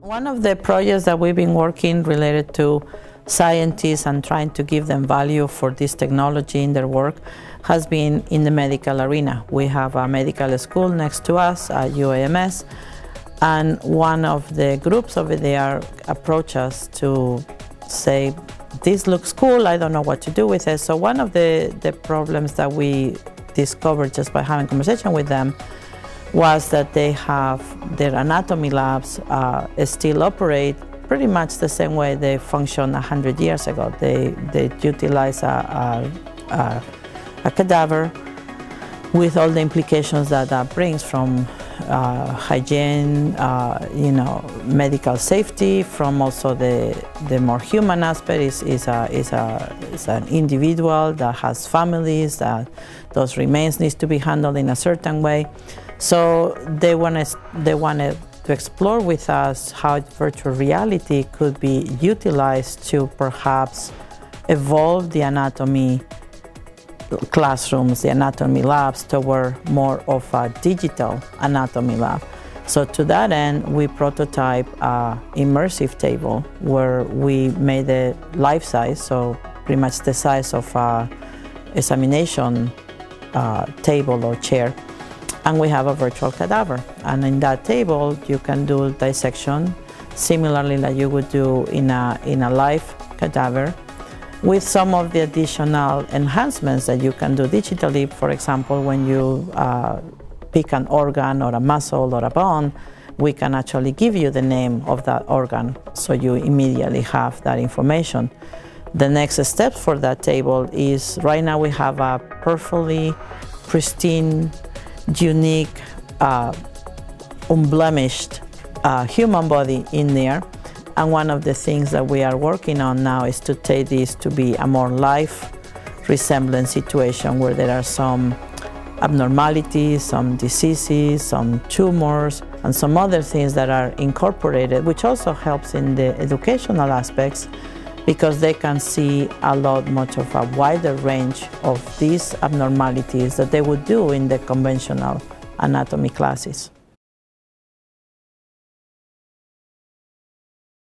One of the projects that we've been working related to scientists and trying to give them value for this technology in their work has been in the medical arena. We have a medical school next to us at UAMS and one of the groups over there approached us to say, this looks cool, I don't know what to do with it. So one of the, the problems that we discovered just by having conversation with them was that they have their anatomy labs uh, still operate pretty much the same way they functioned 100 years ago. They, they utilize a, a, a, a cadaver with all the implications that that brings from uh, hygiene, uh, you know, medical safety, from also the, the more human aspect is, is, a, is, a, is an individual that has families, that those remains needs to be handled in a certain way. So they wanted, they wanted to explore with us how virtual reality could be utilized to perhaps evolve the anatomy classrooms, the anatomy labs, toward more of a digital anatomy lab. So to that end, we prototype a immersive table where we made a life size, so pretty much the size of a examination uh, table or chair and we have a virtual cadaver. And in that table, you can do dissection similarly like you would do in a, in a live cadaver with some of the additional enhancements that you can do digitally. For example, when you uh, pick an organ or a muscle or a bone, we can actually give you the name of that organ so you immediately have that information. The next step for that table is right now we have a perfectly pristine unique, uh, unblemished uh, human body in there. And one of the things that we are working on now is to take this to be a more life resembling situation where there are some abnormalities, some diseases, some tumors, and some other things that are incorporated, which also helps in the educational aspects because they can see a lot much of a wider range of these abnormalities that they would do in the conventional anatomy classes.